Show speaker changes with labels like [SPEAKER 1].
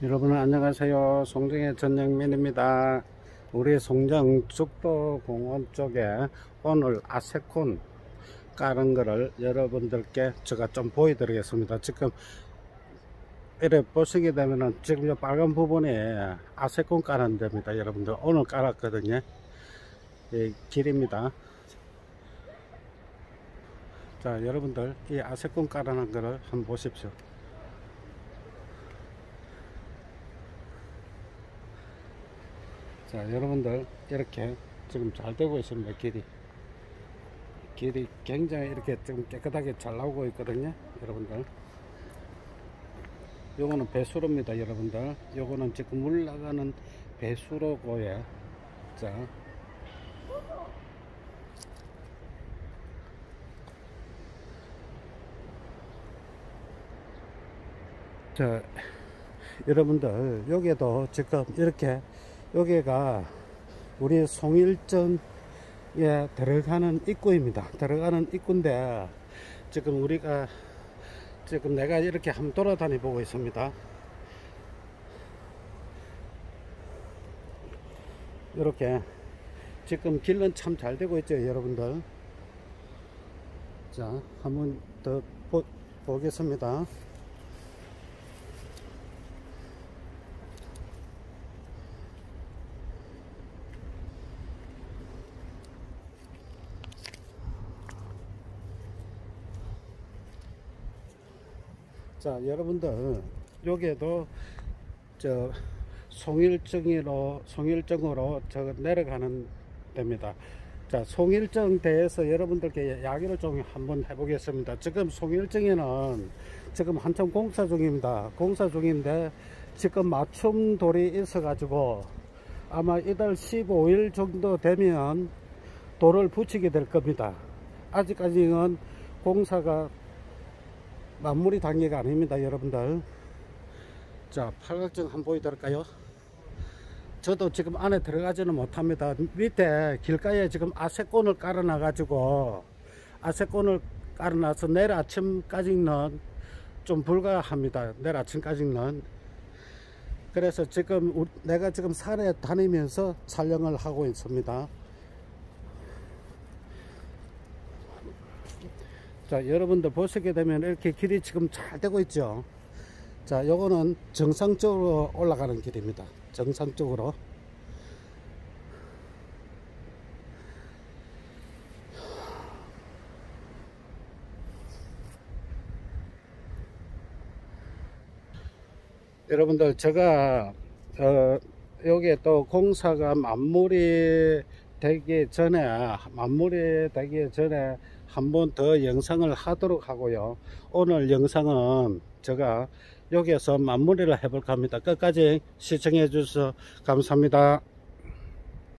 [SPEAKER 1] 여러분 안녕하세요. 송정의 전영민입니다. 우리 송정 죽도공원 쪽에 오늘 아세콘 깔은 거를 여러분들께 제가 좀 보여드리겠습니다. 지금 이래 보시게 되면은 지금 이 빨간 부분에 아세콘 깔은 데입니다. 여러분들 오늘 깔았거든요. 이 길입니다. 자 여러분들 이 아세콘 깔아놓은 거를 한번 보십시오 자 여러분들 이렇게 지금 잘 되고 있습니다 길이. 길이 굉장히 이렇게 좀 깨끗하게 잘 나오고 있거든요 여러분들. 요거는 배수로입니다 여러분들. 요거는 지금 물 나가는 배수로고요. 자. 자, 여러분들, 여기에도 지금 이렇게 여기가 우리 송일전에 들어가는 입구입니다. 들어가는 입구인데 지금 우리가 지금 내가 이렇게 한번 돌아다니 보고 있습니다. 이렇게 지금 길은 참 잘 되고 있죠, 여러분들. 자, 한번 더 보, 보겠습니다. 자 여러분들 여기에도 저 송일정으로 송일정으로 저 내려가는 데입니다. 자 송일정 대에서 여러분들께 이야기를 좀 한번 해보겠습니다. 지금 송일정에는 지금 한참 공사 중입니다. 공사 중인데 지금 맞춤 돌이 있어 가지고 아마 이달 15일 정도 되면 돌을 붙이게 될 겁니다. 아직까지는 공사가 마무리 단계가 아닙니다 여러분들. 자 팔각정 한번 보여드릴까요? 저도 지금 안에 들어가지는 못합니다. 밑에 길가에 지금 아세콘을 깔아 놔 가지고 아세콘을 깔아 놔서 내일 아침까지는 좀 불가합니다. 내일 아침까지는. 그래서 지금 내가 지금 산에 다니면서 촬영을 하고 있습니다 자 여러분들 보시게 되면 이렇게 길이 지금 잘 되고 있죠? 자 요거는 정상적으로 올라가는 길입니다. 정상적으로. 여러분들 제가 어, 여기에 또 공사가 마무리 되기 전에 마무리 되기 전에 한 번 더 영상을 하도록 하고요. 오늘 영상은 제가 여기에서 마무리를 해볼까 합니다. 끝까지 시청해 주셔서 감사합니다